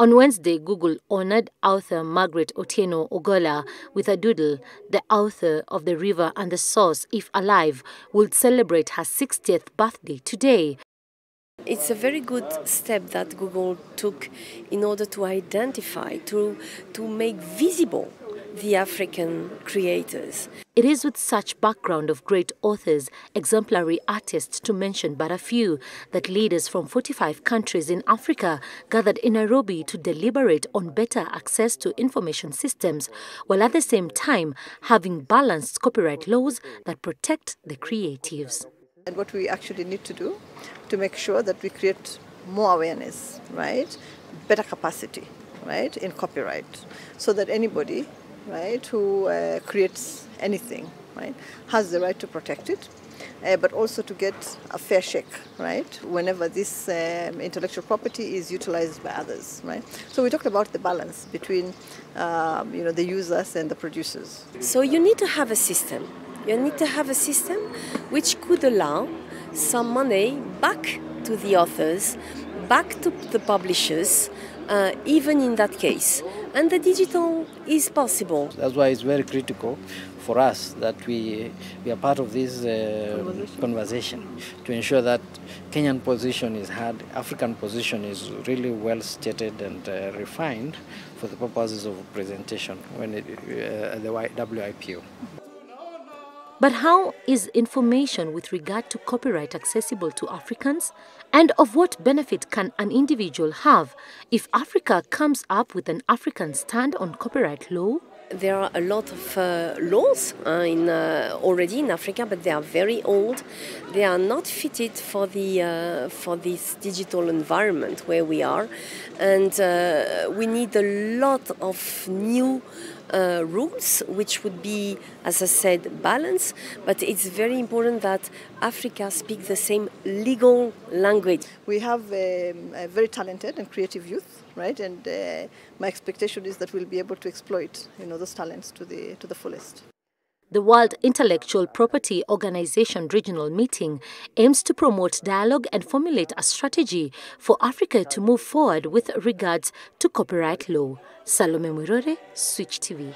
On Wednesday, Google honored author Margaret Atieno Ogola with a doodle. The author of The River and the Source, if alive, will celebrate her 60th birthday today. It's a very good step that Google took in order to identify, to, to make visible the African creators. It is with such background of great authors, exemplary artists to mention but a few, that leaders from 45 countries in Africa gathered in Nairobi to deliberate on better access to information systems, while at the same time having balanced copyright laws that protect the creatives. And what we actually need to do to make sure that we create more awareness, right? Better capacity, right, in copyright, so that anybody right, who uh, creates anything, right, has the right to protect it, uh, but also to get a fair shake, right, whenever this um, intellectual property is utilized by others, right. So we talked about the balance between, um, you know, the users and the producers. So you need to have a system. You need to have a system which could allow some money back to the authors, back to the publishers, uh, even in that case and the digital is possible. That's why it's very critical for us that we, we are part of this uh, conversation. conversation. to ensure that Kenyan position is heard, African position is really well stated and uh, refined for the purposes of presentation when it, uh, the WIPO. But how is information with regard to copyright accessible to Africans? And of what benefit can an individual have if Africa comes up with an African stand on copyright law? There are a lot of uh, laws uh, in, uh, already in Africa, but they are very old. They are not fitted for the uh, for this digital environment where we are, and uh, we need a lot of new uh, rules, which would be, as I said, balance. But it's very important that Africa speak the same legal language. We have um, a very talented and creative youth, right? And uh, my expectation is that we'll be able to exploit, you know, those talents to the to the fullest. The World Intellectual Property Organization Regional Meeting aims to promote dialogue and formulate a strategy for Africa to move forward with regards to copyright law. Salome Muiruri, Switch TV.